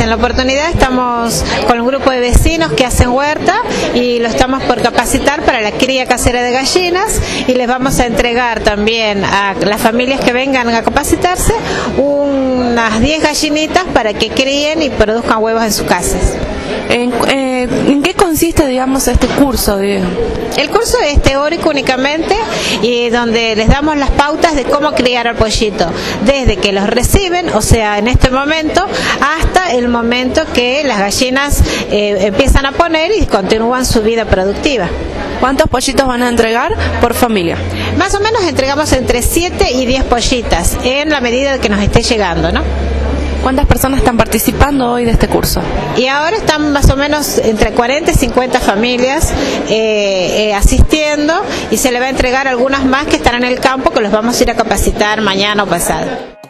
en la oportunidad estamos con un grupo de vecinos que hacen huerta y lo estamos por capacitar para la cría casera de gallinas y les vamos a entregar también a las familias que vengan a capacitarse unas 10 gallinitas para que críen y produzcan huevos en sus casas. ¿En, eh, ¿en qué consiste, digamos, este curso? Diego? El curso es teórico únicamente y donde les damos las pautas de cómo criar al pollito, desde que los reciben, o sea, en este momento, hasta el momento que las gallinas eh, empiezan a poner y continúan su vida productiva. ¿Cuántos pollitos van a entregar por familia? Más o menos entregamos entre 7 y 10 pollitas, en la medida que nos esté llegando, ¿no? ¿Cuántas personas están participando hoy de este curso? Y ahora están más o menos entre 40 y 50 familias eh, eh, asistiendo y se le va a entregar algunas más que están en el campo que los vamos a ir a capacitar mañana o pasado.